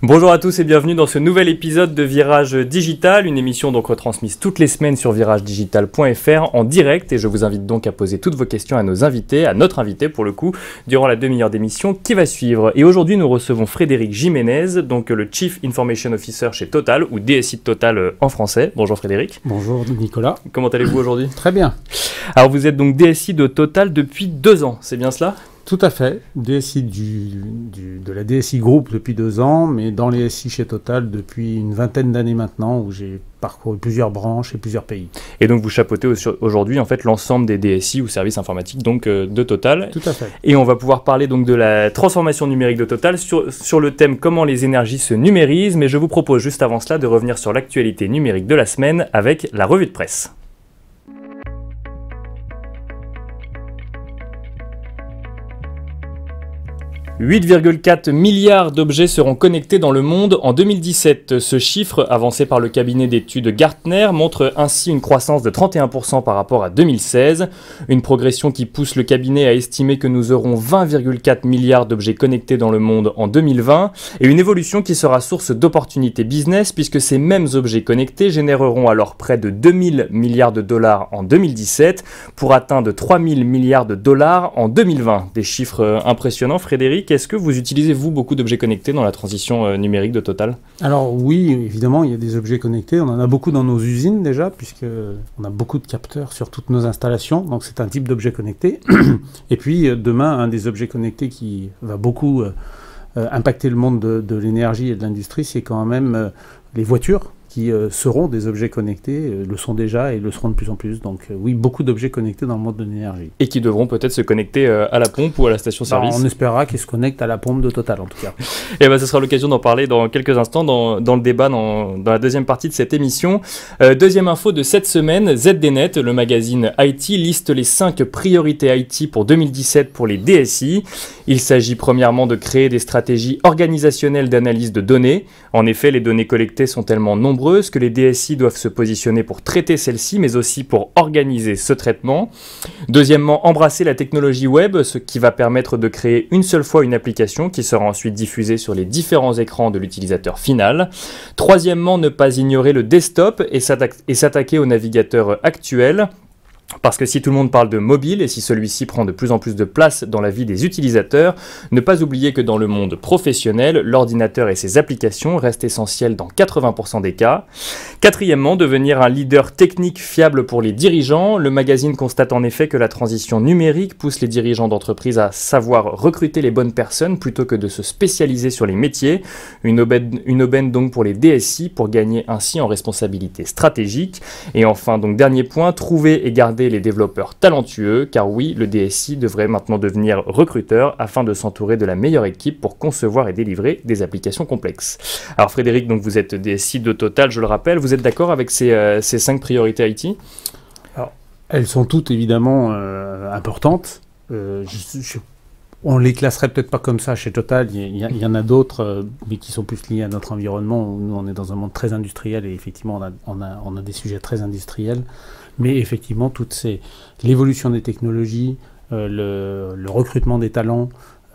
Bonjour à tous et bienvenue dans ce nouvel épisode de Virage Digital, une émission donc retransmise toutes les semaines sur viragedigital.fr en direct et je vous invite donc à poser toutes vos questions à nos invités, à notre invité pour le coup, durant la demi-heure d'émission qui va suivre. Et aujourd'hui nous recevons Frédéric Jiménez, donc le Chief Information Officer chez Total ou DSI de Total euh, en français. Bonjour Frédéric. Bonjour Nicolas. Comment allez-vous aujourd'hui? Très bien. Alors vous êtes donc DSI de Total depuis deux ans, c'est bien cela? Tout à fait. DSI du, de la DSI Group depuis deux ans, mais dans les SI chez Total depuis une vingtaine d'années maintenant, où j'ai parcouru plusieurs branches et plusieurs pays. Et donc vous chapeautez aujourd'hui en fait l'ensemble des DSI ou services informatiques donc euh, de Total. Tout à fait. Et on va pouvoir parler donc de la transformation numérique de Total sur, sur le thème comment les énergies se numérisent. Mais je vous propose juste avant cela de revenir sur l'actualité numérique de la semaine avec la revue de presse. 8,4 milliards d'objets seront connectés dans le monde en 2017. Ce chiffre, avancé par le cabinet d'études Gartner, montre ainsi une croissance de 31% par rapport à 2016, une progression qui pousse le cabinet à estimer que nous aurons 20,4 milliards d'objets connectés dans le monde en 2020, et une évolution qui sera source d'opportunités business puisque ces mêmes objets connectés généreront alors près de 2000 milliards de dollars en 2017 pour atteindre 3000 milliards de dollars en 2020. Des chiffres impressionnants, Frédéric? Est-ce que vous utilisez, vous, beaucoup d'objets connectés dans la transition euh, numérique de Total? Alors oui, évidemment, il y a des objets connectés. On en a beaucoup dans nos usines déjà, puisqu'on a beaucoup de capteurs sur toutes nos installations. Donc c'est un type d'objet connecté. Et puis euh, demain, un des objets connectés qui va beaucoup euh, impacter le monde de, de l'énergie et de l'industrie, c'est quand même les voitures qui euh, seront des objets connectés, euh, le sont déjà et le seront de plus en plus. Donc euh, oui, beaucoup d'objets connectés dans le monde de l'énergie. Et qui devront peut-être se connecter à la pompe ou à la station-service. Bah, on espérera qu'ils se connectent à la pompe de Total en tout cas. et eh ben, ce sera l'occasion d'en parler dans quelques instants dans, dans le débat, dans, dans, la deuxième partie de cette émission. deuxième info de cette semaine, ZDNet, le magazine IT, liste les 5 priorités IT pour 2017 pour les DSI. Il s'agit premièrement de créer des stratégies organisationnelles d'analyse de données. En effet, les données collectées sont tellement nombreuses que les DSI doivent se positionner pour traiter celle-ci, mais aussi pour organiser ce traitement. Deuxièmement, embrasser la technologie web, ce qui va permettre de créer une seule fois une application qui sera ensuite diffusée sur les différents écrans de l'utilisateur final. Troisièmement, ne pas ignorer le desktop et s'attaquer au navigateur actuel parce que si tout le monde parle de mobile et si celui-ci prend de plus en plus de place dans la vie des utilisateurs, ne pas oublier que dans le monde professionnel, l'ordinateur et ses applications restent essentiels dans 80% des cas. Quatrièmement, devenir un leader technique fiable pour les dirigeants. Le magazine constate en effet que la transition numérique pousse les dirigeants d'entreprise à savoir recruter les bonnes personnes plutôt que de se spécialiser sur les métiers. Une aubaine, une aubaine donc pour les DSI pour gagner ainsi en responsabilité stratégique. Et enfin, donc dernier point, trouver et garder les développeurs talentueux, car oui, le DSI devrait maintenant devenir recruteur afin de s'entourer de la meilleure équipe pour concevoir et délivrer des applications complexes. Alors Frédéric, donc vous êtes DSI de Total, je le rappelle, vous êtes d'accord avec ces, euh, cinq priorités IT elles sont toutes évidemment euh, importantes. Euh, je, on les classerait peut-être pas comme ça chez Total. Il y, en a d'autres, mais qui sont plus liés à notre environnement. Nous, on est dans un monde très industriel et effectivement, on a des sujets très industriels. Mais effectivement, toutes ces l'évolution des technologies, euh, le, recrutement des talents,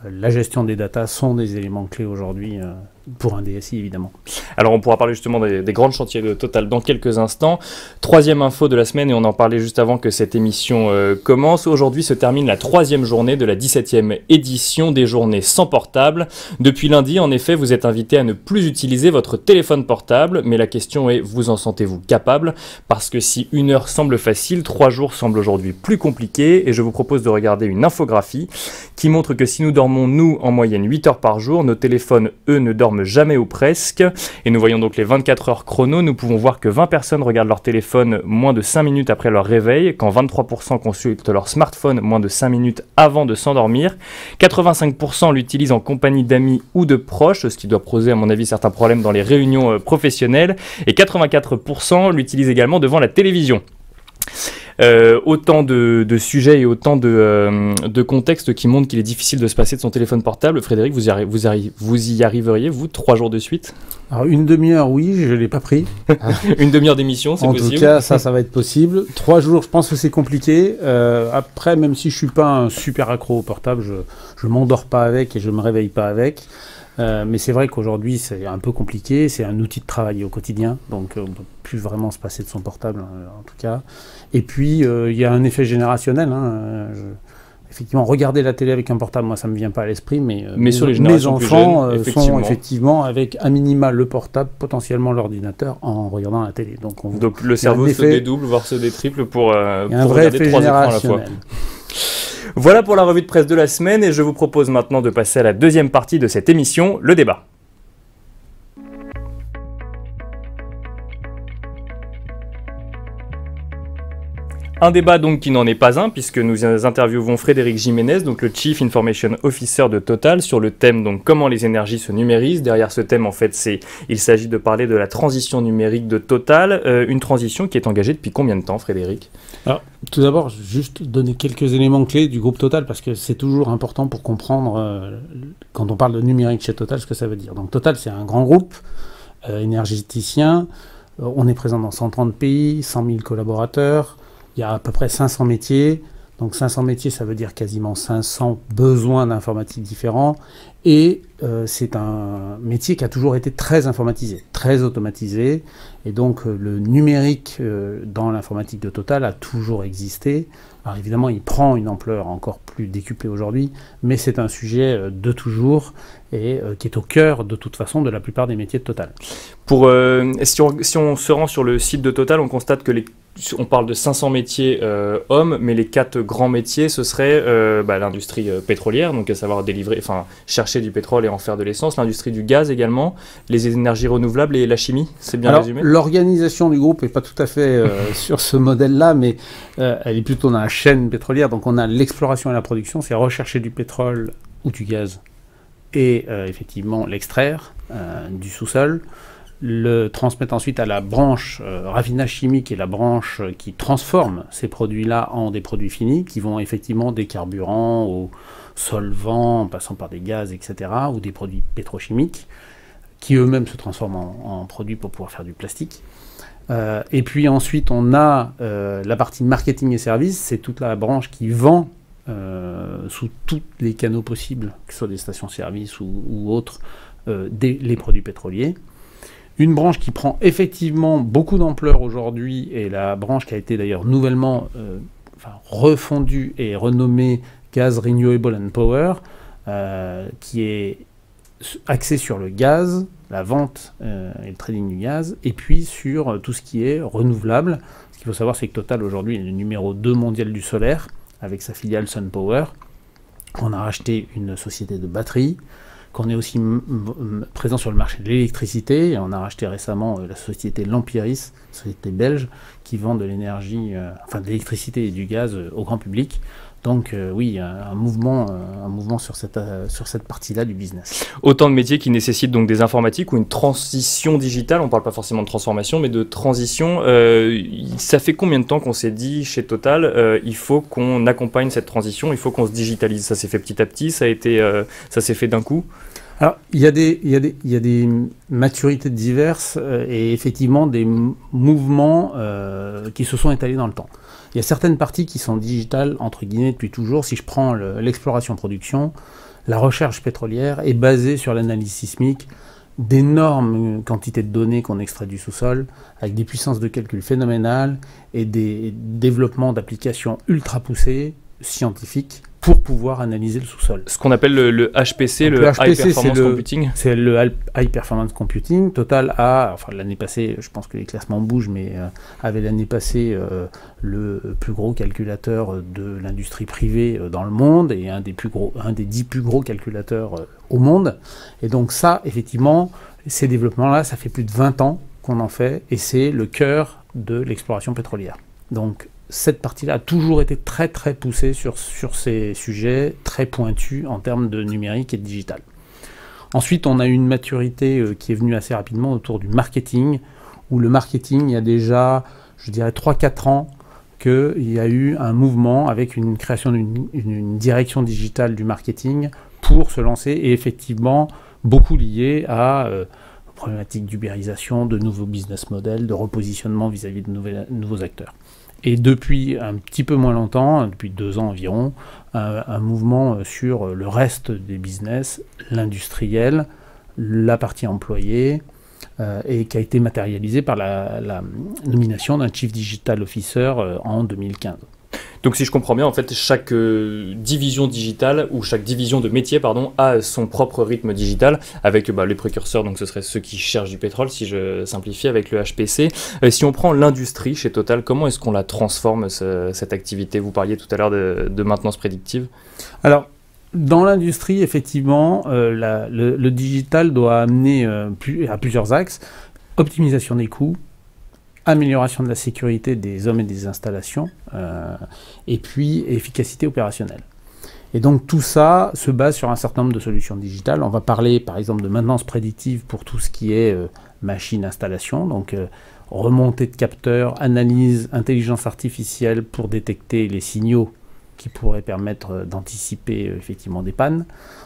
euh, la gestion des datas sont des éléments clés aujourd'hui euh, pour un DSI, évidemment. Alors, on pourra parler justement des, grands chantiers de Total dans quelques instants. Troisième info de la semaine, et on en parlait juste avant que cette émission euh, commence. Aujourd'hui se termine la troisième journée de la 17e édition des journées sans portable. Depuis lundi, en effet, vous êtes invité à ne plus utiliser votre téléphone portable, mais la question est, vous en sentez-vous capable? Parce que si une heure semble facile, trois jours semblent aujourd'hui plus compliqués, et je vous propose de regarder une infographie qui montre que si nous dormons, nous, en moyenne 8 heures par jour, nos téléphones, eux, ne dorment jamais ou presque. Et nous voyons donc les 24 heures chrono. Nous pouvons voir que 20 personnes regardent leur téléphone moins de 5 minutes après leur réveil, quand 23% consultent leur smartphone moins de 5 minutes avant de s'endormir. 85% l'utilisent en compagnie d'amis ou de proches, ce qui doit poser à mon avis certains problèmes dans les réunions euh, professionnelles. Et 84% l'utilisent également devant la télévision. Euh, autant de, sujets et autant euh, de, contextes qui montrent qu'il est difficile de se passer de son téléphone portable. Frédéric, vous y, vous, vous y arriveriez, vous, trois jours de suite? Alors, une demi-heure, oui, je ne l'ai pas pris. une demi-heure d'émission, c'est possible? En tout cas, ça, ça va être possible. Trois jours, je pense que c'est compliqué. Euh, après, même si je ne suis pas un super accro au portable, je ne m'endors pas avec et je ne me réveille pas avec. Mais c'est vrai qu'aujourd'hui, c'est un peu compliqué. C'est un outil de travail au quotidien. Donc, on ne peut plus vraiment se passer de son portable, en tout cas. Et puis, il y a un effet générationnel. Hein, effectivement, regarder la télé avec un portable, moi, ça me vient pas à l'esprit, mais, euh, sur les mes enfants euh, sont effectivement avec un minimal le portable, potentiellement l'ordinateur, en regardant la télé. Donc, on, Donc le cerveau se dédouble, voire se détriple pour, euh, un vrai regarder trois écrans à la fois. Voilà pour la revue de presse de la semaine et je vous propose maintenant de passer à la deuxième partie de cette émission, le débat. Un débat donc qui n'en est pas un, puisque nous interviewons Frédéric Jiménez, donc le Chief Information Officer de Total, sur le thème donc comment les énergies se numérisent. Derrière ce thème, en fait, c'est il s'agit de parler de la transition numérique de Total, euh, une transition qui est engagée depuis combien de temps, Frédéric? Tout d'abord, juste donner quelques éléments clés du groupe Total, parce que c'est toujours important pour comprendre, euh, quand on parle de numérique chez Total, ce que ça veut dire. Donc Total, c'est un grand groupe euh, énergéticien. on est présent dans 130 pays, 100 000 collaborateurs. Il y a à peu près 500 métiers. Donc 500 métiers, ça veut dire quasiment 500 besoins d'informatique différents. Et euh, c'est un métier qui a toujours été très informatisé, très automatisé. Et donc euh, le numérique euh, dans l'informatique de Total a toujours existé. Alors évidemment, il prend une ampleur encore plus décuplée aujourd'hui, mais c'est un sujet de toujours et qui est au cœur de toute façon de la plupart des métiers de Total. Pour, si, si on se rend sur le site de Total, on constate que les on parle de 500 métiers euh, hommes, mais les quatre grands métiers, ce serait euh, bah, l'industrie euh, pétrolière, donc à savoir délivrer, enfin chercher du pétrole et en faire de l'essence, l'industrie du gaz également, les énergies renouvelables et la chimie, c'est bien résumé L'organisation du groupe n'est pas tout à fait sur ce modèle-là, mais elle est plutôt dans la chaîne pétrolière, donc on a l'exploration et la production, c'est rechercher du pétrole ou du gaz et effectivement l'extraire du sous-sol le transmettre ensuite à la branche euh, raffinage chimique et la branche qui transforme ces produits-là en des produits finis, qui vont effectivement des carburants aux solvants, en passant par des gaz, etc., ou des produits pétrochimiques, qui eux-mêmes se transforment en, produits pour pouvoir faire du plastique. Euh, et puis ensuite, on a euh, la partie marketing et services, c'est toute la branche qui vend sous tous les canaux possibles, que ce soit des stations-service ou, autres, les produits pétroliers. Une branche qui prend effectivement beaucoup d'ampleur aujourd'hui, et la branche qui a été d'ailleurs nouvellement euh, refondue et renommée Gas Renewable and Power, euh, qui est axée sur le gaz, la vente euh, et le trading du gaz, et puis sur tout ce qui est renouvelable. Ce qu'il faut savoir, c'est que Total aujourd'hui est le numéro 2 mondial du solaire, avec sa filiale SunPower. On a racheté une société de batteries qu'on est aussi présent sur le marché de l'électricité. On a racheté récemment euh, la société Lampiris, société belge, qui vend de l'énergie, euh, enfin de l'électricité et du gaz euh, au grand public. Donc oui, un, mouvement, un mouvement sur cette, sur cette partie-là du business. Autant de métiers qui nécessitent donc des informatiques ou une transition digitale. On ne parle pas forcément de transformation, mais de transition. ça fait combien de temps qu'on s'est dit chez Total, il faut qu'on accompagne cette transition, il faut qu'on se digitalise? Ça s'est fait petit à petit, ça a été, ça s'est fait d'un coup? Alors, il y, a des, il, y a des, il y a des maturités diverses euh, et effectivement des mouvements euh, qui se sont étalés dans le temps. Il y a certaines parties qui sont digitales, entre guillemets, depuis toujours. Si je prends l'exploration-production, la recherche pétrolière est basée sur l'analyse sismique d'énormes quantités de données qu'on extrait du sous-sol, avec des puissances de calcul phénoménales et des développements d'applications ultra poussées, scientifiques, pour pouvoir analyser le sous-sol. Ce qu'on appelle le, HPC, le, High Performance Computing C'est le High Performance Computing. Total a, enfin l'année passée, je pense que les classements bougent, mais euh, avait l'année passée euh, le plus gros calculateur de l'industrie privée euh, dans le monde et un des, plus gros, un des dix plus gros calculateurs au monde. Et donc ça, effectivement, ces développements-là, ça fait plus de 20 ans qu'on en fait et c'est le cœur de l'exploration pétrolière. Donc cette partie-là a toujours été très très poussée sur, ces sujets très pointus en termes de numérique et de digital. Ensuite, on a eu une maturité euh, qui est venue assez rapidement autour du marketing, où le marketing, il y a déjà, je dirais, 3-4 ans, qu'il y a eu un mouvement avec une création d'une direction digitale du marketing pour se lancer, et effectivement, beaucoup lié à... Euh, problématiques d'ubérisation, de nouveaux business models, de repositionnement vis-à-vis -vis de nouveaux acteurs. Et depuis un petit peu moins longtemps, depuis deux ans environ, un, mouvement sur le reste des business, l'industriel, la partie employée, et qui a été matérialisée par la nomination d'un Chief Digital Officer en 2015. Donc si je comprends bien, en fait, chaque euh, division digitale ou chaque division de métier, pardon, a son propre rythme digital avec bah, les précurseurs, donc ce serait ceux qui cherchent du pétrole, si je simplifie, avec le HPC. Euh, si on prend l'industrie chez Total, comment est-ce qu'on la transforme, cette activité? Vous parliez tout à l'heure de, maintenance prédictive. Alors, dans l'industrie, effectivement, euh, le, digital doit amener à plusieurs axes. Optimisation des coûts, amélioration de la sécurité des hommes et des installations, euh, et puis efficacité opérationnelle. Et donc tout ça se base sur un certain nombre de solutions digitales. On va parler par exemple de maintenance prédictive pour tout ce qui est euh, machine installation, donc euh, remontée de capteurs, analyse, intelligence artificielle pour détecter les signaux qui pourraient permettre d'anticiper effectivement des pannes.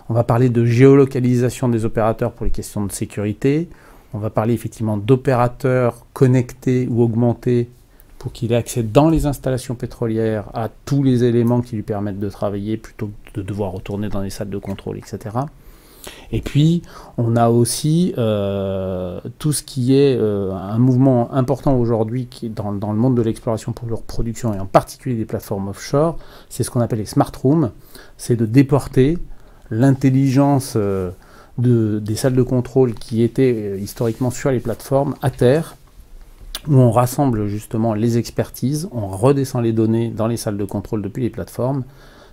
On va parler de géolocalisation des opérateurs pour les questions de sécurité. On va parler effectivement d'opérateurs connectés ou augmentés pour qu'il ait accès dans les installations pétrolières à tous les éléments qui lui permettent de travailler plutôt que de devoir retourner dans les salles de contrôle, etc. Et puis, on a aussi euh, tout ce qui est euh, un mouvement important aujourd'hui dans, le monde de l'exploration pour leur production, et en particulier des plateformes offshore, c'est ce qu'on appelle les smart rooms, c'est de déporter l'intelligence euh, des salles de contrôle qui étaient euh, historiquement sur les plateformes à terre, où on rassemble justement les expertises, on redescend les données dans les salles de contrôle depuis les plateformes,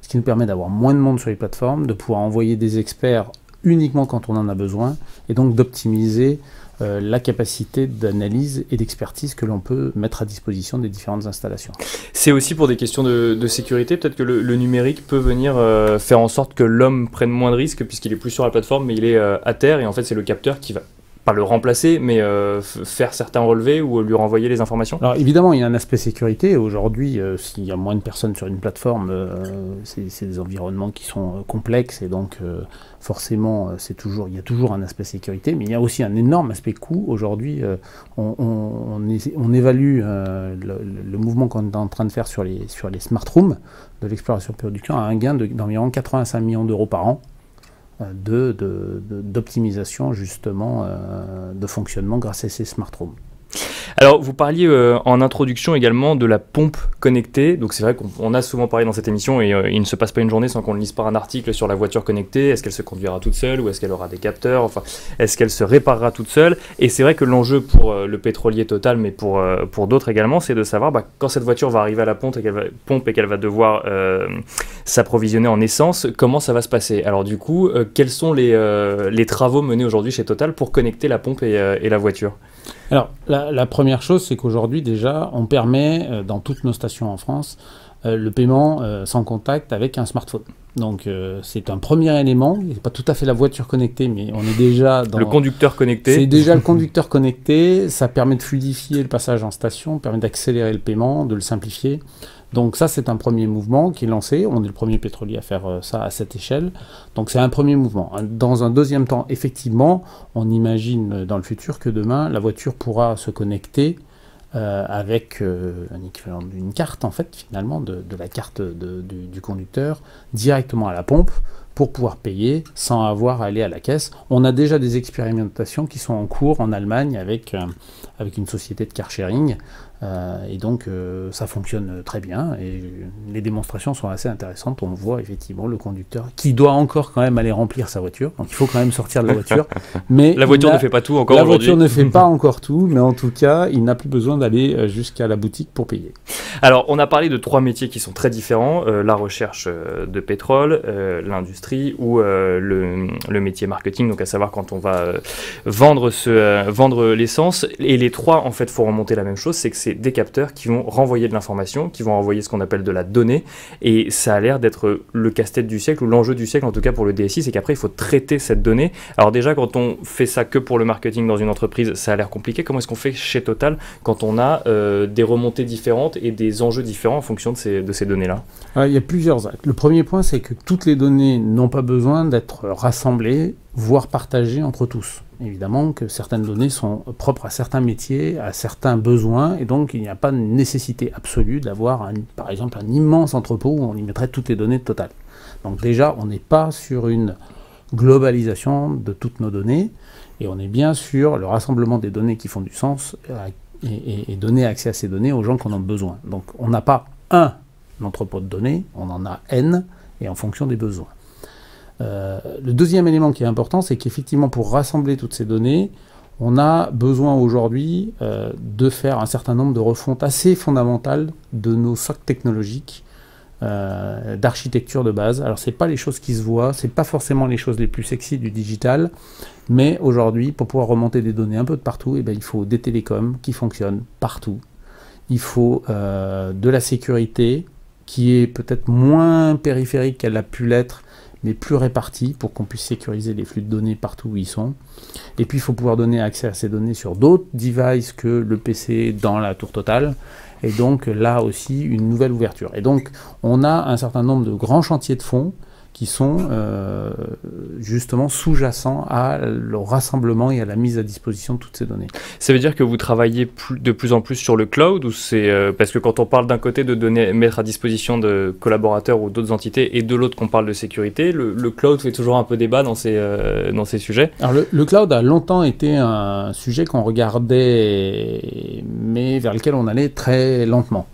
ce qui nous permet d'avoir moins de monde sur les plateformes, de pouvoir envoyer des experts uniquement quand on en a besoin, et donc d'optimiser euh, la capacité d'analyse et d'expertise que l'on peut mettre à disposition des différentes installations. C'est aussi pour des questions de, sécurité, peut-être que le, numérique peut venir euh, faire en sorte que l'homme prenne moins de risques puisqu'il est plus sur la plateforme mais il est euh, à terre et en fait c'est le capteur qui va pas le remplacer, mais euh, faire certains relevés ou lui renvoyer les informations Alors évidemment, il y a un aspect sécurité. Aujourd'hui, euh, s'il y a moins de personnes sur une plateforme, euh, c'est des environnements qui sont complexes et donc forcément, toujours, il y a toujours un aspect sécurité, mais il y a aussi un énorme aspect coût. Aujourd'hui, on, évalue le, mouvement qu'on est en train de faire sur les, sur les smart rooms de l'exploration production à un gain d'environ 85 millions d'euros par an d'optimisation de, justement euh, de fonctionnement grâce à ces smart rooms. Alors, vous parliez euh, en introduction également de la pompe connectée. Donc, c'est vrai qu'on a souvent parlé dans cette émission et euh, il ne se passe pas une journée sans qu'on ne lise pas un article sur la voiture connectée. Est-ce qu'elle se conduira toute seule ou est-ce qu'elle aura des capteurs? Enfin, est-ce qu'elle se réparera toute seule? Et c'est vrai que l'enjeu pour euh, le pétrolier total, mais pour, pour d'autres également, c'est de savoir bah, quand cette voiture va arriver à la pompe et qu'elle va, pompe et qu'elle va devoir s'approvisionner en essence, comment ça va se passer? Alors, du coup, quels sont les, les travaux menés aujourd'hui chez Total pour connecter la pompe et, et la voiture? Alors, la, première chose, c'est qu'aujourd'hui, déjà, on permet, euh, dans toutes nos stations en France, euh, le paiement euh, sans contact avec un smartphone. Donc, c'est un premier élément. n'est pas tout à fait la voiture connectée, mais on est déjà dans. Le conducteur connecté. C'est déjà le conducteur connecté. Ça permet de fluidifier le passage en station, permet d'accélérer le paiement, de le simplifier. Donc ça, c'est un premier mouvement qui est lancé. On est le premier pétrolier à faire euh, ça à cette échelle. Donc c'est un premier mouvement. Dans un deuxième temps, effectivement, on imagine euh, dans le futur que demain, la voiture pourra se connecter euh, avec un équivalent d'une carte, en fait, finalement, de, la carte du, conducteur, directement à la pompe, pour pouvoir payer sans avoir à aller à la caisse. On a déjà des expérimentations qui sont en cours en Allemagne avec, avec une société de car sharing euh, et donc euh, ça fonctionne très bien et les démonstrations sont assez intéressantes. On voit effectivement le conducteur qui doit encore quand même aller remplir sa voiture. Donc il faut quand même sortir de la voiture. Mais la voiture ne fait pas tout encore La voiture ne fait pas encore tout, mais en tout cas il n'a plus besoin d'aller euh, jusqu'à la boutique pour payer. Alors on a parlé de trois métiers qui sont très différents la recherche de pétrole, l'industrie ou le, le, métier marketing. Donc à savoir quand on va vendre ce vendre l'essence. Et les trois en fait faut remonter la même chose, c'est que c'est des capteurs qui vont renvoyer de l'information, qui vont envoyer ce qu'on appelle de la donnée. Et ça a l'air d'être le casse-tête du siècle, ou l'enjeu du siècle, en tout cas pour le DSI, c'est qu'après, il faut traiter cette donnée. Alors déjà, quand on fait ça que pour le marketing dans une entreprise, ça a l'air compliqué. Comment est-ce qu'on fait chez Total quand on a euh, des remontées différentes et des enjeux différents en fonction de ces, de ces données-là? Il y a plusieurs actes. Le premier point, c'est que toutes les données n'ont pas besoin d'être rassemblées, voire partagées entre tous évidemment que certaines données sont propres à certains métiers, à certains besoins, et donc il n'y a pas de nécessité absolue d'avoir, par exemple, un immense entrepôt où on y mettrait toutes les données totales. Donc déjà, on n'est pas sur une globalisation de toutes nos données. Et on est bien sur le rassemblement des données qui font du sens et, donner accès à ces données aux gens qui en ont besoin. Donc on n'a pas un entrepôt de données, on en a N, et en fonction des besoins. Euh, le deuxième élément qui est important, c'est qu'effectivement, pour rassembler toutes ces données, on a besoin aujourd'hui euh, de faire un certain nombre de refontes assez fondamentales de nos socles technologiques euh, d'architecture de base. Alors c'est pas les choses qui se voient, c'est pas forcément les choses les plus sexy du digital, mais aujourd'hui pour pouvoir remonter des données un peu de partout, eh ben, il faut des télécoms qui fonctionnent partout. Il faut de la sécurité qui est peut-être moins périphérique qu'elle a pu l'être, mais plus répartie pour qu'on puisse sécuriser les flux de données partout où ils sont. Et puis il faut pouvoir donner accès à ces données sur d'autres devices que le PC dans la tour totale et donc là aussi une nouvelle ouverture. Et donc on a un certain nombre de grands chantiers de fonds qui sont euh, justement sous-jacents à le rassemblement et à la mise à disposition de toutes ces données. Ça veut dire que vous travaillez de plus en plus sur le cloud ou c'est euh, parce que quand on parle d'un côté de donner mettre à disposition de collaborateurs ou d'autres entités et de l'autre qu'on parle de sécurité, le, cloud fait toujours un peu débat dans ces euh, dans ces sujets. Alors le, cloud a longtemps été un sujet qu'on regardait mais vers lequel on allait très lentement.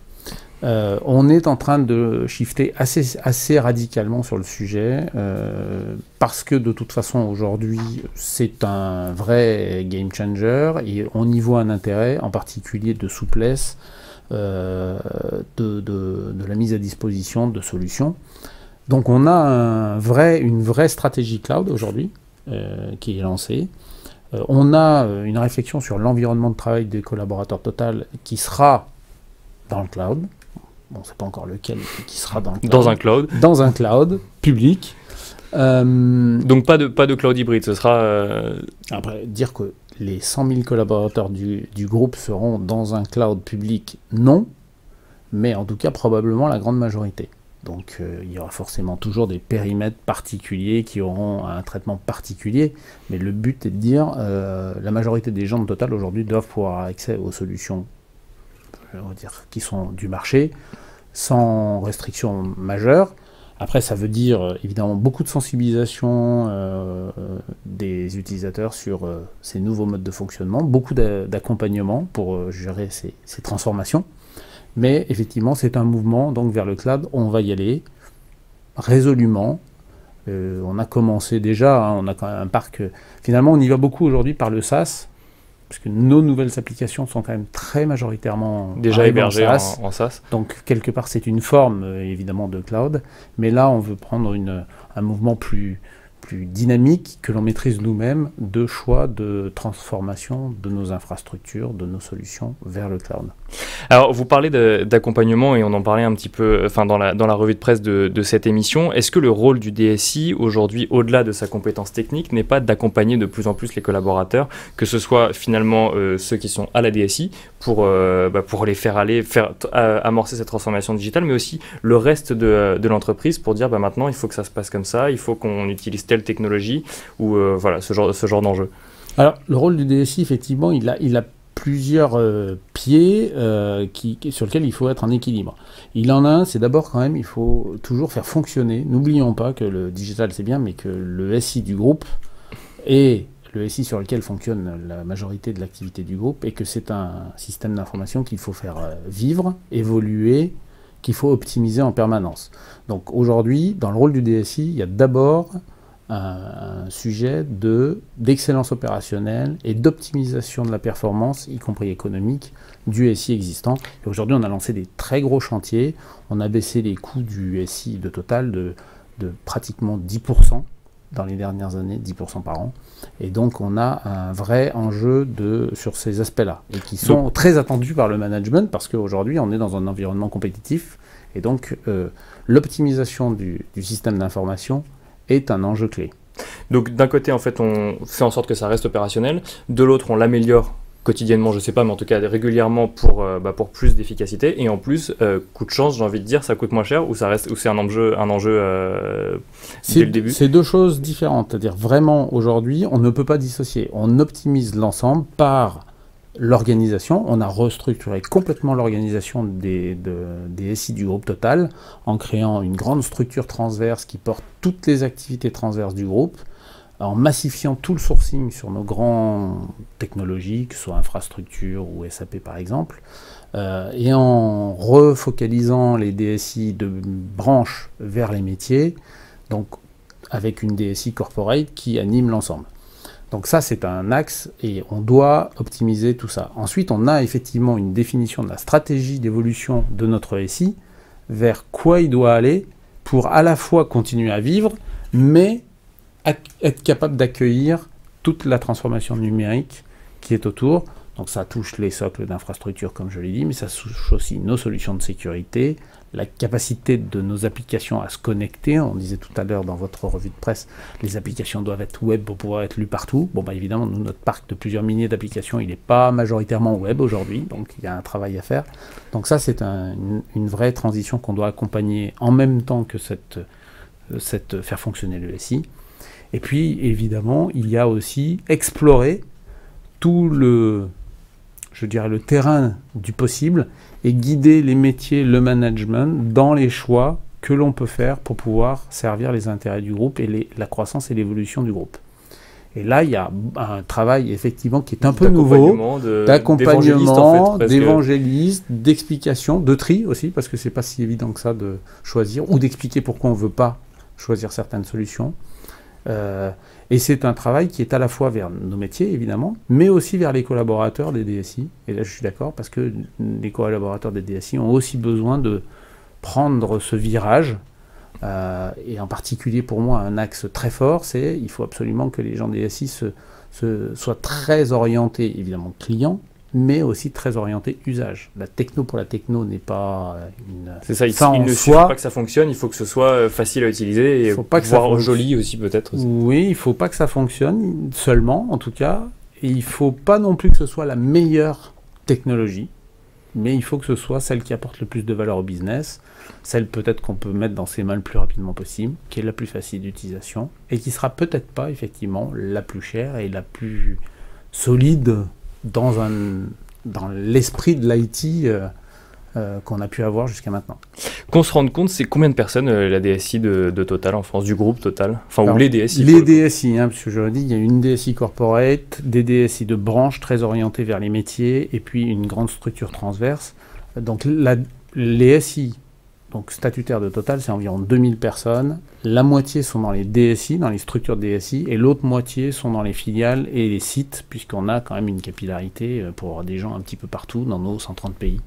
Euh, on est en train de shifter assez, radicalement sur le sujet euh, parce que de toute façon aujourd'hui c'est un vrai game changer et on y voit un intérêt en particulier de souplesse euh, de, la mise à disposition de solutions. Donc on a une vraie stratégie cloud aujourd'hui qui est lancée. on a une réflexion sur l'environnement de travail des collaborateurs Total qui sera dans le cloud bon, c'est pas encore lequel, qui sera dans, dans un cloud. Dans un cloud public. Euh, Donc pas de, pas de cloud hybride, ce sera... Euh, Après, dire que les 100 000 collaborateurs du, du, groupe seront dans un cloud public, non, mais en tout cas probablement la grande majorité. Donc euh, il y aura forcément toujours des périmètres particuliers qui auront un traitement particulier, mais le but est de dire la majorité des gens de Total aujourd'hui doivent pouvoir avoir accès aux solutions qui sont du marché, sans restriction majeure. Après, ça veut dire euh, évidemment beaucoup de sensibilisation euh, des utilisateurs sur euh, ces nouveaux modes de fonctionnement, beaucoup d'accompagnement pour gérer ces, transformations. Mais effectivement, c'est un mouvement donc vers le cloud. On va y aller résolument. on a commencé déjà, hein, on a quand même un parc. finalement, on y va beaucoup aujourd'hui par le SaaS, parce que nos nouvelles applications sont quand même très majoritairement déjà hébergées en, SaaS. Donc quelque part c'est une forme euh, évidemment de cloud, mais là on veut prendre un mouvement plus, dynamique que l'on maîtrise nous-mêmes de choix de transformation de nos infrastructures, de nos solutions vers le cloud. Alors, vous parlez d'accompagnement et on en parlait un petit peu enfin, dans, la, dans la revue de presse de, cette émission. Est-ce que le rôle du DSI, aujourd'hui, au-delà de sa compétence technique, n'est pas d'accompagner de plus en plus les collaborateurs, que ce soit finalement euh, ceux qui sont à la DSI, pour, euh, bah, pour les faire aller, faire amorcer cette transformation digitale, mais aussi le reste de, de l'entreprise pour dire bah, maintenant, il faut que ça se passe comme ça, il faut qu'on utilise telle technologie, ou euh, ce genre, ce d'enjeu. Alors, le rôle du DSI, effectivement, il a, plusieurs euh, pieds euh, sur lesquels il faut être en équilibre. Il en a un, c'est d'abord quand même, il faut toujours faire fonctionner. N'oublions pas que le digital c'est bien, mais que le SI du groupe est le SI sur lequel fonctionne la majorité de l'activité du groupe et que c'est un système d'information qu'il faut faire vivre, évoluer, qu'il faut optimiser en permanence. Donc aujourd'hui, dans le rôle du DSI, il y a d'abord un, sujet de d'excellence opérationnelle et d'optimisation de la performance, y compris économique, du SI existant. Et aujourd'hui, on a lancé des très gros chantiers. On a baissé les coûts du SI de Total de, de pratiquement 10% dans les dernières années, 10% par an. Et donc on a un vrai enjeu de, sur ces aspects-là, et qui sont très attendus par le management, parce qu'aujourd'hui on est dans un environnement compétitif, et donc euh, l'optimisation du, du, système d'information est un enjeu clé. Donc d'un côté, en fait, on fait en sorte que ça reste opérationnel, de l'autre, on l'améliore quotidiennement, je sais pas, mais en tout cas régulièrement pour, euh, bah, pour plus d'efficacité. Et en plus, euh, coup de chance, j'ai envie de dire, ça coûte moins cher ou ça reste ou c'est un enjeu, un enjeu euh, dès le début? C'est deux choses différentes. C'est-à-dire vraiment aujourd'hui, on ne peut pas dissocier. On optimise l'ensemble par l'organisation. On a restructuré complètement l'organisation des, des SI du groupe Total en créant une grande structure transverse qui porte toutes les activités transverses du groupe en massifiant tout le sourcing sur nos grands technologies, que ce soit infrastructure ou SAP par exemple, euh, et en refocalisant les DSI de branches vers les métiers, donc avec une DSI corporate qui anime l'ensemble. Donc ça, c'est un axe et on doit optimiser tout ça. Ensuite, on a effectivement une définition de la stratégie d'évolution de notre SI, vers quoi il doit aller pour à la fois continuer à vivre, mais être capable d'accueillir toute la transformation numérique qui est autour. Donc ça touche les socles d'infrastructure, comme je l'ai dit, mais ça touche aussi nos solutions de sécurité, la capacité de nos applications à se connecter. On disait tout à l'heure dans votre revue de presse, les applications doivent être web pour pouvoir être lues partout. Bon, bah évidemment, notre parc de plusieurs milliers d'applications, il n'est pas majoritairement web aujourd'hui, donc il y a un travail à faire. Donc ça, c'est une, vraie transition qu'on doit accompagner en même temps que cette, cette, faire fonctionner le SI. Et puis, évidemment, il y a aussi explorer tout le, je dirais, le terrain du possible et guider les métiers, le management dans les choix que l'on peut faire pour pouvoir servir les intérêts du groupe et la croissance et l'évolution du groupe. Et là, il y a un travail effectivement qui est un peu nouveau, d'accompagnement, d'évangéliste, d'explication, de tri aussi, parce que c'est pas si évident que ça de choisir ou d'expliquer pourquoi on ne veut pas choisir certaines solutions. Euh, et c'est un travail qui est à la fois vers nos métiers, évidemment, mais aussi vers les collaborateurs des DSI. Et là, je suis d'accord, parce que les collaborateurs des DSI ont aussi besoin de prendre ce virage. Euh, et en particulier, pour moi, un axe très fort, c'est il faut absolument que les gens des DSI se, soient très orientés, évidemment, clients, mais aussi très orienté usage. La techno pour la techno n'est pas une. C'est ça, il, il ne suffit pas que ça fonctionne, il faut que ce soit euh, facile à utiliser et faut pas que voire joli aussi peut-être. Oui, il faut pas que ça fonctionne seulement, en tout cas. Et il faut pas non plus que ce soit la meilleure technologie, mais il faut que ce soit celle qui apporte le plus de valeur au business, celle peut-être qu'on peut mettre dans ses mains le plus rapidement possible, qui est la plus facile d'utilisation, et qui sera peut-être pas effectivement la plus chère et la plus solide dans, un, dans l'esprit de l'IT euh, euh, qu'on a pu avoir jusqu'à maintenant. Qu'on se rende compte, c'est combien de personnes euh, la DSI de, Total en France, du groupe Total? Enfin, ou les DSI Les DSI, hein, parce que je le dis, il y a une DSI corporate, des DSI de branche très orientées vers les métiers, et puis une grande structure transverse. Donc la, les SI donc statutaire de Total, c'est environ 2000 personnes. La moitié sont dans les DSI, dans les structures DSI, et l'autre moitié sont dans les filiales et les sites, puisqu'on a quand même une capillarité euh, pour des gens un petit peu partout dans nos 130 pays.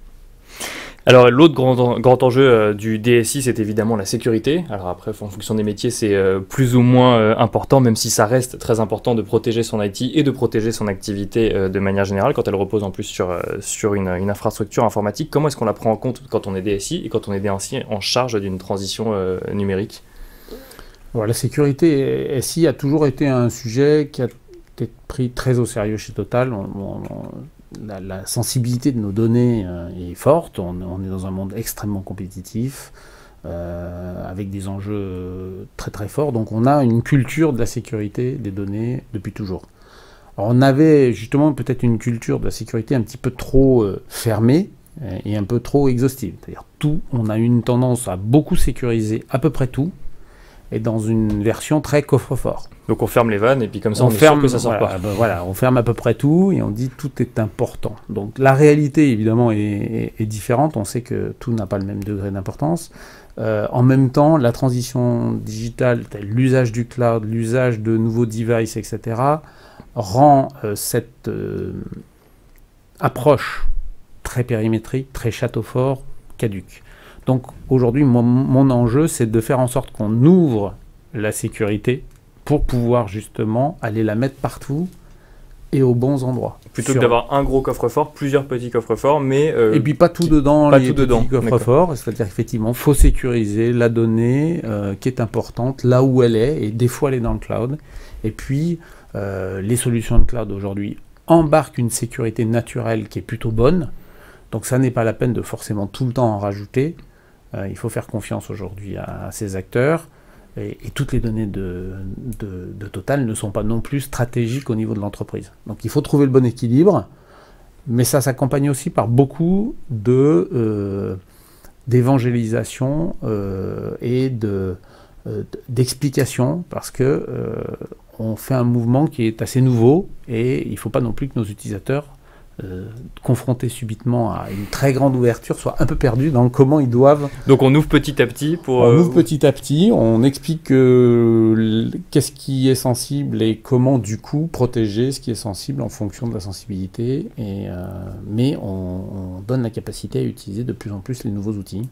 Alors l'autre grand, enjeu euh, du DSI, c'est évidemment la sécurité. Alors après, en fonction des métiers, c'est euh, plus ou moins euh, important, même si ça reste très important de protéger son IT et de protéger son activité de manière générale quand elle repose en plus sur, sur une, infrastructure informatique. Comment est-ce qu'on la prend en compte quand on est DSI et quand on est DSI en charge d'une transition numérique? La sécurité SI a toujours été un sujet qui a été pris très au sérieux chez Total la, sensibilité de nos données euh, est forte. On, est dans un monde extrêmement compétitif, euh, avec des enjeux très très forts. Donc on a une culture de la sécurité des données depuis toujours. on avait justement peut-être une culture de la sécurité un petit peu trop euh, fermée et un peu trop exhaustive. C'est-à-dire tout, on a une tendance à beaucoup sécuriser à peu près tout, et dans une version très coffre-fort. Donc on ferme les vannes et puis comme ça on, ferme que ça sort pas. Ben voilà, on ferme à peu près tout et on dit tout est important. Donc la réalité évidemment est, différente. On sait que tout n'a pas le même degré d'importance. Euh, en même temps, la transition digitale, l'usage du cloud, l'usage de nouveaux devices, etc., rend euh, cette euh, approche très périmétrique, très château fort, caduque. Donc aujourd'hui, mon, enjeu, c'est de faire en sorte qu'on ouvre la sécurité pour pouvoir justement aller la mettre partout et aux bons endroits. Plutôt que d'avoir un gros coffre-fort, plusieurs petits coffres-forts, mais... Euh, et puis pas tout dedans, pas les tout petits dedans. coffres-forts, c'est-à-dire effectivement, il faut sécuriser la donnée euh, qui est importante là où elle est, et des fois elle est dans le cloud. Et puis, euh, les solutions de cloud aujourd'hui embarquent une sécurité naturelle qui est plutôt bonne, donc ça n'est pas la peine de forcément tout le temps en rajouter, il faut faire confiance aujourd'hui à, ces acteurs. Et, toutes les données de, Total ne sont pas non plus stratégiques au niveau de l'entreprise. Donc il faut trouver le bon équilibre, mais ça s'accompagne aussi par beaucoup euh, d'évangélisation euh, et de d'explication parce que on fait un mouvement qui est assez nouveau et il ne faut pas non plus que nos utilisateurs euh, confrontés subitement à une très grande ouverture, soient un peu perdus dans comment ils doivent. Donc on ouvre petit à petit pour. On ouvre petit à petit, on explique qu'est-ce qui est sensible et comment du coup protéger ce qui est sensible en fonction de la sensibilité. Et, mais on donne la capacité à utiliser de plus en plus les nouveaux outils.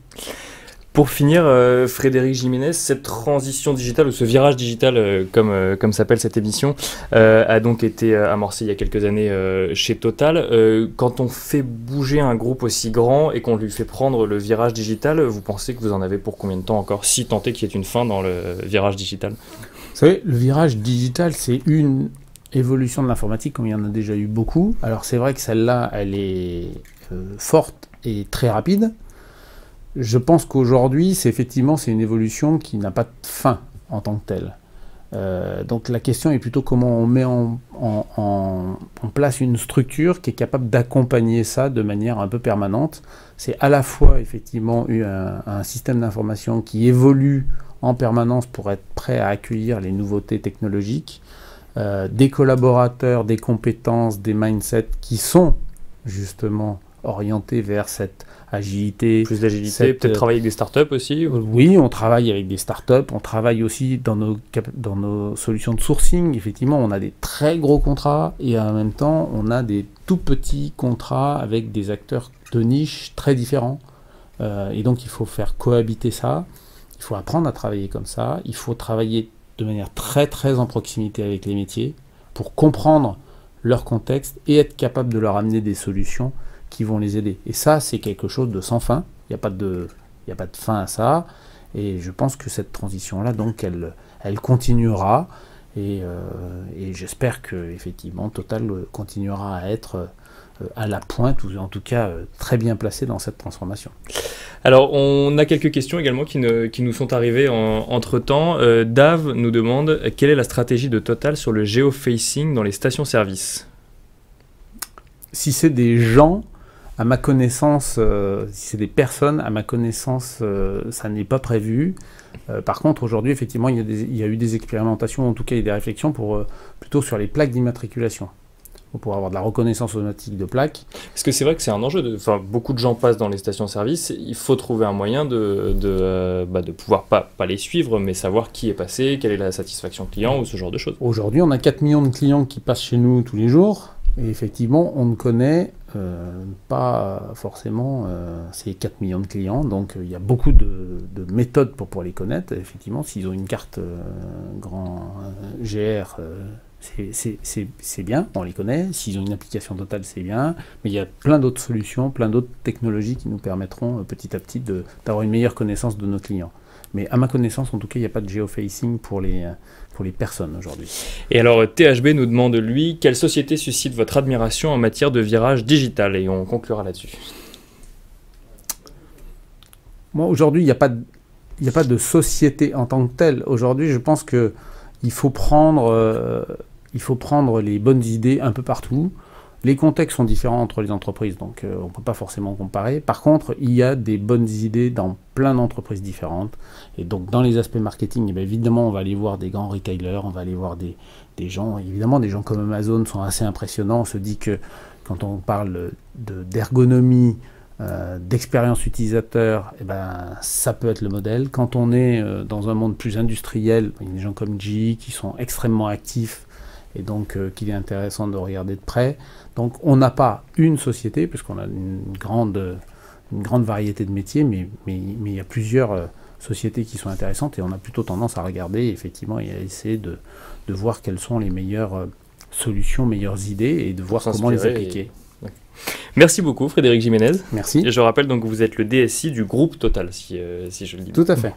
Pour finir, euh, Frédéric Jiménez, cette transition digitale ou ce virage digital, euh, comme, euh, comme s'appelle cette émission, a donc été amorcé il y a quelques années chez Total. quand on fait bouger un groupe aussi grand et qu'on lui fait prendre le virage digital, vous pensez que vous en avez pour combien de temps encore, si tant est qu'il y ait une fin dans le virage digital? Vous savez, le virage digital, c'est une évolution de l'informatique, comme il y en a déjà eu beaucoup. Alors c'est vrai que celle-là, elle est forte et très rapide. Je pense qu'aujourd'hui, c'est effectivement c'est une évolution qui n'a pas de fin en tant que telle. Euh, donc la question est plutôt comment on met en, place une structure qui est capable d'accompagner ça de manière un peu permanente. C'est à la fois effectivement un, un système d'information qui évolue en permanence pour être prêt à accueillir les nouveautés technologiques, euh, des collaborateurs, des compétences, des mindsets qui sont justement orientés vers cette agilité. Plus d'agilité, peut-être travailler avec des startups aussi Oui, on travaille avec des startups, on travaille aussi dans nos, dans nos solutions de sourcing. Effectivement, on a des très gros contrats et en même temps, on a des tout petits contrats avec des acteurs de niche très différents. Euh, et donc, il faut faire cohabiter ça. Il faut apprendre à travailler comme ça. Il faut travailler de manière très très en proximité avec les métiers pour comprendre leur contexte et être capable de leur amener des solutions qui vont les aider. Et ça, c'est quelque chose de sans fin. Il n'y a, pas de, a pas de fin à ça. Et je pense que cette transition-là, donc, elle, elle continuera. Et, euh, et j'espère que effectivement Total continuera à être euh, à la pointe, ou en tout cas euh, très bien placé dans cette transformation. Alors, on a quelques questions également qui, ne, qui nous sont arrivées entre-temps. Dave nous demande quelle est la stratégie de Total sur le géofacing dans les stations-service? Si c'est des gens, à ma connaissance, euh, si c'est des personnes, à ma connaissance, euh, ça n'est pas prévu. Euh, par contre, aujourd'hui, effectivement, il y, a il y, a eu des expérimentations, en tout cas, il y a des réflexions pour, plutôt sur les plaques d'immatriculation pour avoir de la reconnaissance automatique de plaques. Parce que c'est vrai que c'est un enjeu. De, enfin, beaucoup de gens passent dans les stations-service. Il faut trouver un moyen de, de, bah, de pouvoir pas, pas les suivre, mais savoir qui est passé, quelle est la satisfaction client ou ce genre de choses. Aujourd'hui, on a 4 millions de clients qui passent chez nous tous les jours. Et effectivement, on ne connaît euh, pas forcément euh, ces 4 millions de clients, donc euh, il y a beaucoup de, méthodes pour pouvoir les connaître. Effectivement, s'ils ont une carte grand GR, c'est bien, on les connaît. S'ils ont une application totale, c'est bien. Mais il y a plein d'autres solutions, plein d'autres technologies qui nous permettront petit à petit d'avoir une meilleure connaissance de nos clients. Mais à ma connaissance, en tout cas, il n'y a pas de geofacing pour les, pour les personnes aujourd'hui. Et alors, THB nous demande, lui, quelle société suscite votre admiration en matière de virage digital? Et on conclura là-dessus. Moi, aujourd'hui, il n'y a, pas de, a pas de société en tant que telle. Aujourd'hui, je pense qu'il faut, prendre, euh, il faut prendre les bonnes idées un peu partout. Les contextes sont différents entre les entreprises, donc euh, on ne peut pas forcément comparer. Par contre, il y a des bonnes idées dans plein d'entreprises différentes. Et donc, dans les aspects marketing, eh évidemment, on va aller voir des grands retailers, on va aller voir des, gens, évidemment, des gens comme Amazon sont assez impressionnants. On se dit que quand on parle d'ergonomie, euh, d'expérience utilisateur, eh ben, ça peut être le modèle. Quand on est euh, dans un monde plus industriel, il y a des gens comme GE qui sont extrêmement actifs et donc qu'il est intéressant de regarder de près. Donc on n'a pas une société, puisqu'on a une grande, une grande variété de métiers, mais, mais, mais il y a plusieurs euh, sociétés qui sont intéressantes et on a plutôt tendance à regarder effectivement et à essayer de, de voir quelles sont les meilleures euh, solutions, meilleures idées et de voir comment les appliquer. Merci beaucoup Frédéric Jiménez. Merci. Et je rappelle donc que vous êtes le DSI du groupe Total, si, euh, si je le dis. Tout à fait.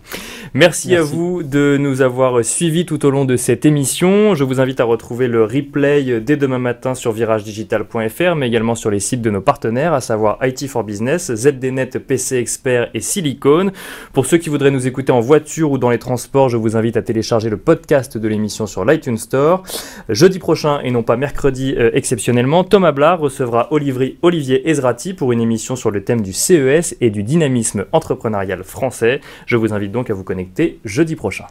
Merci, à vous de nous avoir suivis tout au long de cette émission. Je vous invite à retrouver le replay dès demain matin sur viragedigital.fr, mais également sur les sites de nos partenaires, à savoir IT for Business, ZDNet, PC Expert et Silicon. Pour ceux qui voudraient nous écouter en voiture ou dans les transports, je vous invite à télécharger le podcast de l'émission sur l'iTunes Store. Jeudi prochain, et non pas mercredi euh, exceptionnellement, Thomas Blard recevra Olivier Olivier Ezrati pour une émission sur le thème du CES et du dynamisme entrepreneurial français. Je vous invite donc à vous connecter jeudi prochain.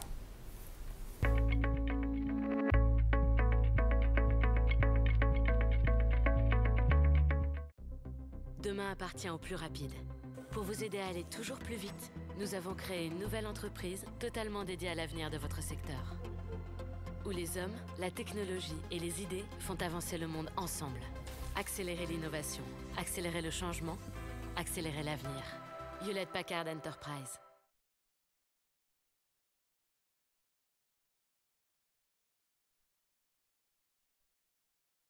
Demain appartient au plus rapide. Pour vous aider à aller toujours plus vite, nous avons créé une nouvelle entreprise totalement dédiée à l'avenir de votre secteur. Où les hommes, la technologie et les idées font avancer le monde ensemble. Accélérer l'innovation, accélérer le changement, accélérer l'avenir. Hewlett Packard Enterprise.